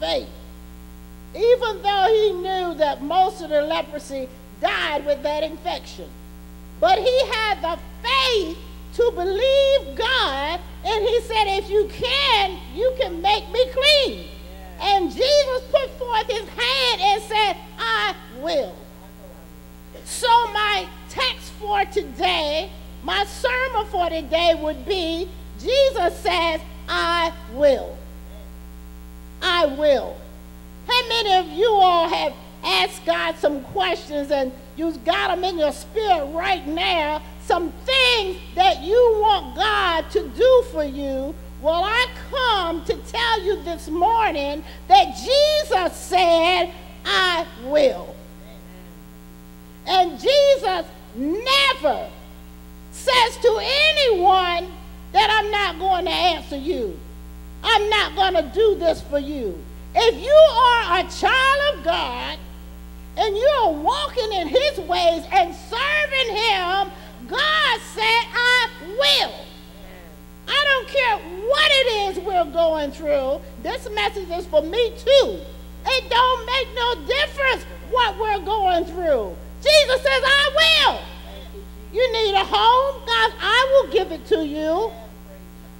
faith. Even though he knew that most of the leprosy died with that infection. But he had the faith to believe God, and he said, If you can, you can make me clean. And Jesus put forth his hand and said, I will. So, my text for today, my sermon for today would be Jesus says, I will. I will. How many of you all have asked God some questions and you've got them in your spirit right now? Some things that you want God to do for you. Well, I come to tell you this morning that Jesus said, I will. And Jesus never says to anyone that I'm not going to answer you. I'm not going to do this for you. If you are a child of God and you're walking in his ways and serving him, God said, I will. I don't care what it is we're going through. This message is for me too. It don't make no difference what we're going through. Jesus says, I will. You need a home? God, I will give it to you.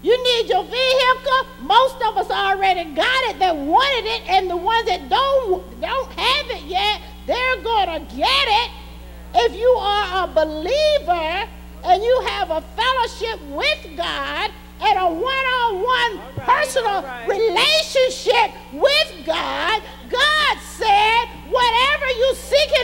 You need your vehicle. Most of us already got it that wanted it, and the ones that don't don't have it yet, they're gonna get it. If you are a believer and you have a fellowship with God and a one-on-one right, personal right. relationship with God, God said, whatever you seeking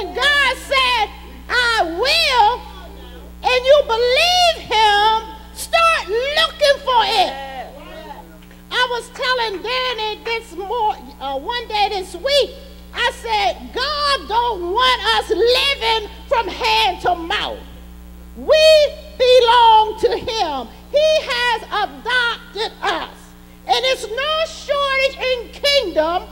when God said, I will, and you believe him, start looking for it. I was telling Danny this more uh, one day this week. I said, God don't want us living from hand to mouth. We belong to Him. He has adopted us. And it's no shortage in kingdom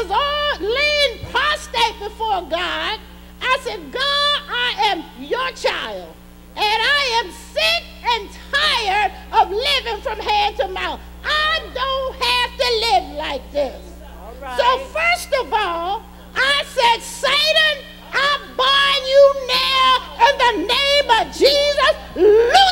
was all laying prostrate before God. I said, God, I am your child. And I am sick and tired of living from hand to mouth. I don't have to live like this. Right. So first of all, I said, Satan, I bind you now in the name of Jesus. Loose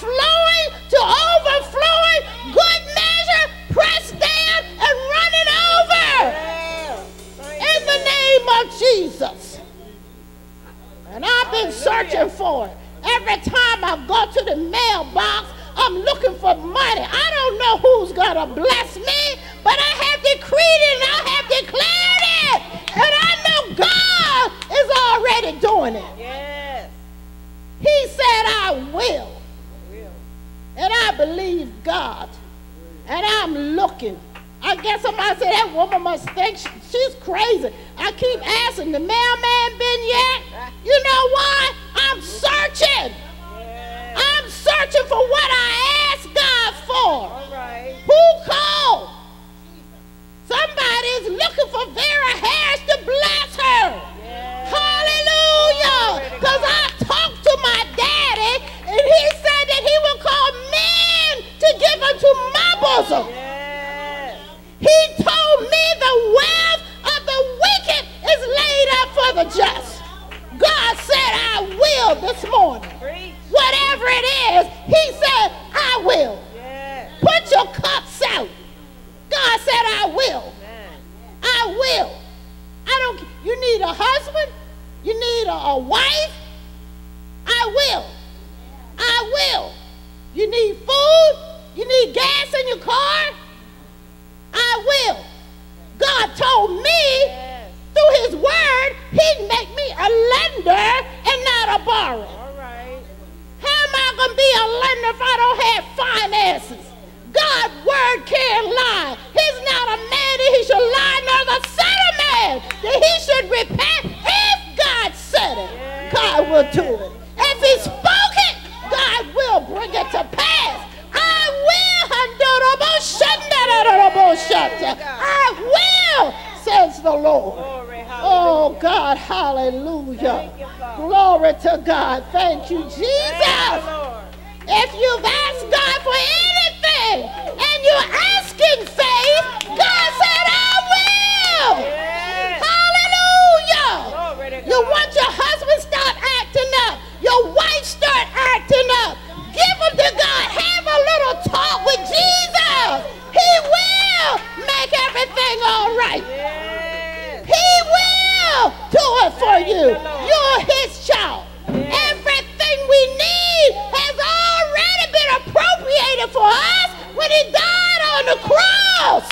flowing to overflowing, good measure, pressed down and running over. In the name of Jesus. And I've been searching for it. Every time I go to the mailbox, I'm looking for money. I don't know who's going to bless me, but I have decreed it and I have declared it. And I know God is already doing it. Yes. He said, I will. Believe God. And I'm looking. I guess somebody said that woman must think she's crazy. I keep asking, the mailman been yet? You know need a husband? You need a, a wife? I will. I will. You need food? You need gas in your car? I will. The Lord. Glory. Oh God, hallelujah. You, Glory to God. Thank you, Thank Jesus. you, Lord. If you've asked God for anything for us when he died on the cross.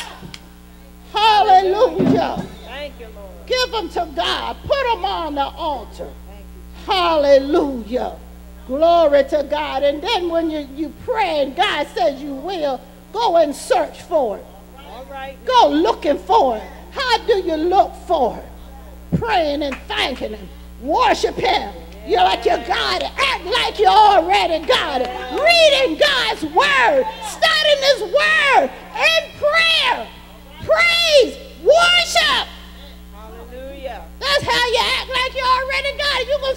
Hallelujah. Thank you, Lord. Give them to God. Put them on the altar. Hallelujah. Glory to God. And then when you, you pray and God says you will, go and search for it. All right. Go looking for it. How do you look for it? Praying and thanking Him. Worship Him you like you got it. Act like you already got it. Reading God's word, studying his word, in prayer, praise, worship. Hallelujah. That's how you act like you already got it. You're going